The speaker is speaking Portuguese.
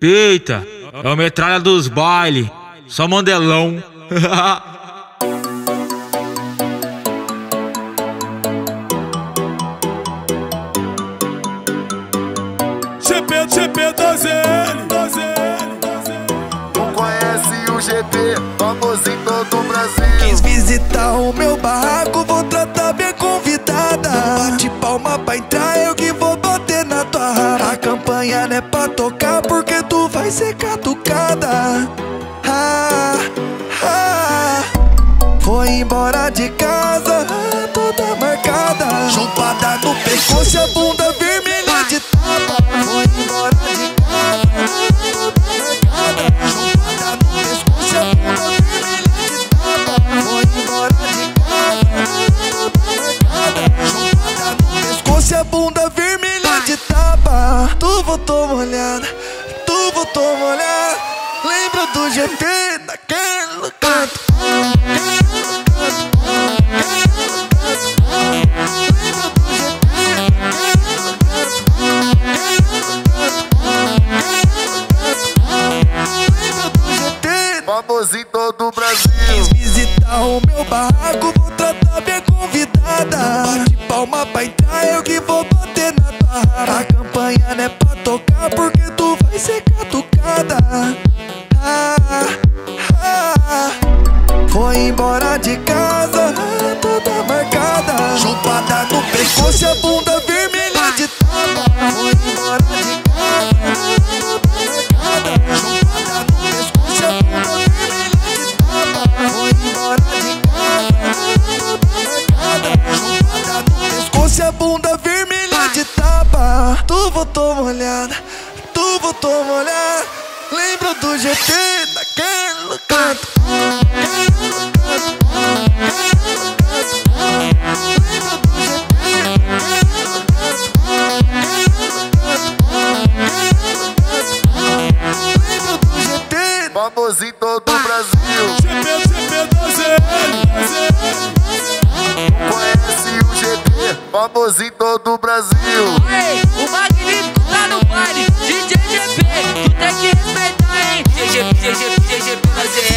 Eita, é o metralha dos baile, só mandelão. GP, GP 12L, 12L. Não conhece o GP, famoso em todo o Brasil. Quis visitar o meu barraco, vou tratar minha convidada. Bate palma pra entrar, eu que vou bater na tua rara. Não é pra tocar, porque tu vai ser catucada. Ah, ah. Foi embora de casa, voltou molhada, tu voltou molhada. Lembra do GP naquele canto? Em todo o Brasil. Quis visitar o meu barraco, vou tratar minha convidada. Porque tu vai ser catucada. Ah, ah. Foi embora de casa, toda marcada. Chupada no pescoço, a bunda vermelha de tapa. Foi embora de casa, toda marcada. Chupada no pescoço, a bunda vermelha de tapa. Foi embora de casa. Chupada no pescoço, a bunda vermelha tu botou molhada, tu botou molhada. Lembro do GT daquele canto. Daquele canto. todo o Brasil. GP, GP, 12, 12. Famoso em todo o Brasil. Ei, o Magnífico tá no baile, DJ GP, tu tem que respeitar, hein? GGP, GGP, GGP, GGP.